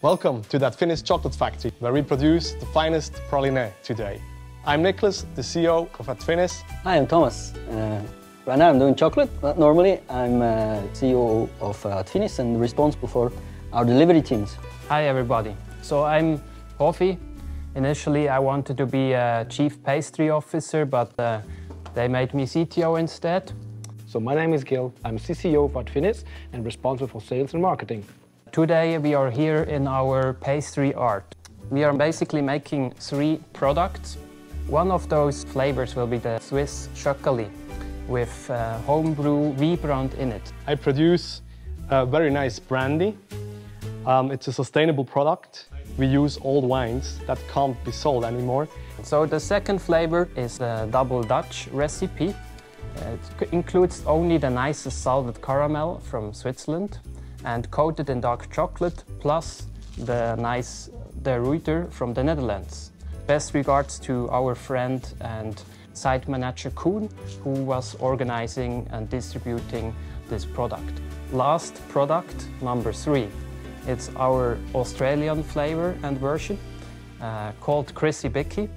Welcome to Adfinis chocolate factory where we produce the finest praline today. I'm Nicholas, the CEO of Adfinis. Hi, I'm Thomas. Uh, right now I'm doing chocolate, but normally I'm uh, CEO of uh, Adfinis and responsible for our delivery teams. Hi everybody. So I'm Hofi. Initially I wanted to be a chief pastry officer, but uh, they made me CTO instead. So my name is Gil. I'm CCO of Adfinis and responsible for sales and marketing. Today we are here in our pastry art. We are basically making three products. One of those flavors will be the Swiss Schöckeli with uh, homebrew Wiebrand in it. I produce a very nice brandy. Um, it's a sustainable product. We use old wines that can't be sold anymore. So the second flavor is a double Dutch recipe. It includes only the nicest salted caramel from Switzerland and coated in dark chocolate, plus the nice De Ruyter from the Netherlands. Best regards to our friend and site manager Koen, who was organizing and distributing this product. Last product, number three. It's our Australian flavor and version uh, called Chrissy Bicky.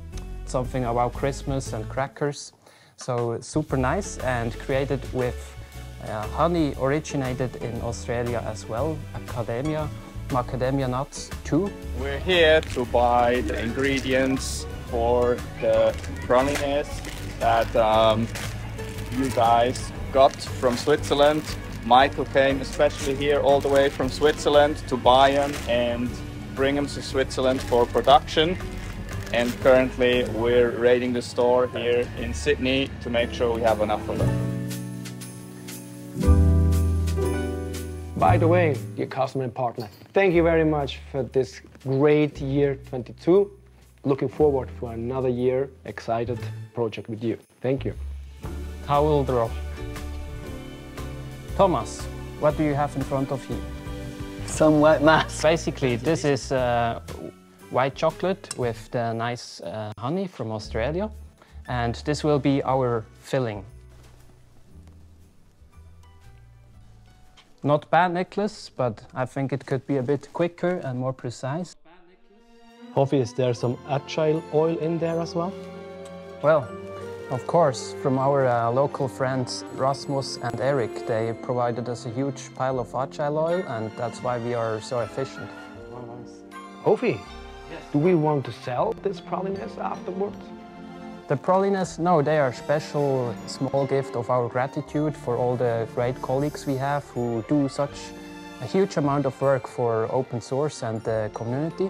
Something about Christmas and crackers. So super nice and created with uh, honey originated in Australia as well, Academia, macadamia nuts too. We're here to buy the ingredients for the pralines that um, you guys got from Switzerland. Michael came especially here all the way from Switzerland to buy them and bring them to Switzerland for production. And currently we're raiding the store here in Sydney to make sure we have enough of them. By the way, dear customer and partner, thank you very much for this great year 22. Looking forward for another year excited project with you. Thank you. How Towel drop. Thomas, what do you have in front of you? Some white mass. Basically, this is uh, white chocolate with the nice uh, honey from Australia. And this will be our filling. Not bad, Nicholas, but I think it could be a bit quicker and more precise. Hofi, is there some agile oil in there as well? Well, of course, from our uh, local friends Rasmus and Eric, they provided us a huge pile of agile oil, and that's why we are so efficient. Hofi, do we want to sell this pralines afterwards? The pralines, no, they are a special small gift of our gratitude for all the great colleagues we have who do such a huge amount of work for open source and the community.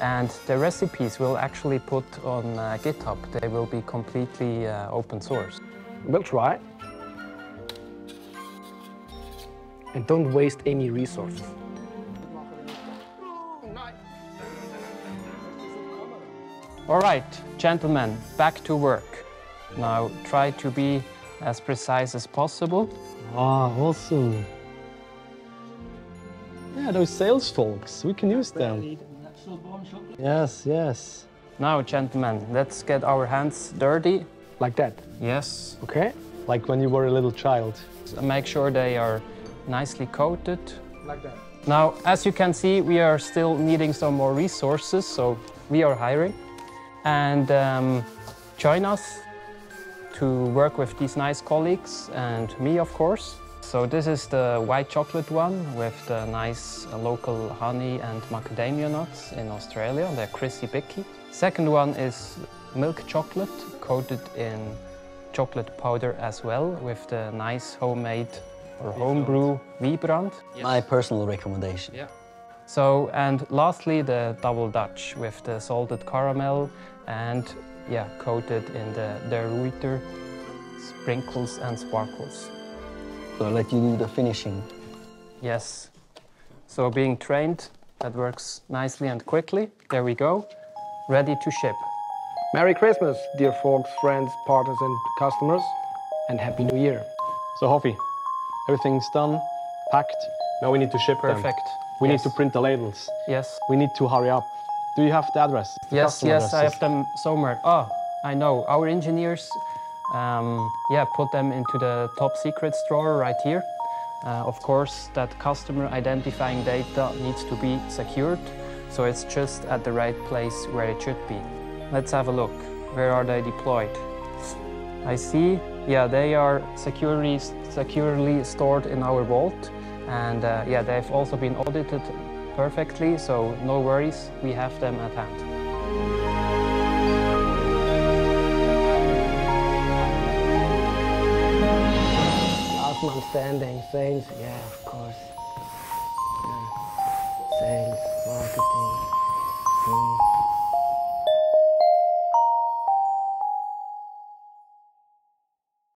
And the recipes will actually put on uh, GitHub. They will be completely uh, open source. We'll try. And don't waste any resources. All right, gentlemen, back to work. Now try to be as precise as possible. Ah, awesome. Yeah, those sales folks, we can use them. Yes, yes. Now, gentlemen, let's get our hands dirty. Like that. Yes. Okay? Like when you were a little child. Make sure they are nicely coated. Like that. Now, as you can see, we are still needing some more resources, so we are hiring. And um, join us to work with these nice colleagues and me, of course. So this is the white chocolate one with the nice uh, local honey and macadamia nuts in Australia, They're crispy Bicky. Second one is milk chocolate coated in chocolate powder as well with the nice homemade or homebrew Wiebrand. My personal recommendation. Yeah. So, and lastly, the double Dutch with the salted caramel and yeah, coated in the De Ruyter sprinkles and sparkles. So I'll let you do the finishing. Yes. So being trained, that works nicely and quickly. There we go. Ready to ship. Merry Christmas, dear folks, friends, partners, and customers, and Happy New Year. So Hofi, everything's done, packed. Now we need to ship them. We Yes. need to print the labels. Yes. We need to hurry up. Do you have the address? The Yes, yes, I have them somewhere. Oh, I know. Our engineers, um, yeah, put them into the top secret drawer right here. Uh, of course, that customer identifying data needs to be secured, so it's just at the right place where it should be. Let's have a look. Where are they deployed? I see, yeah, they are securely, securely stored in our vault. And uh, yeah, they've also been audited perfectly, so no worries, we have them at hand. Last man standing, Saints, yeah, of course.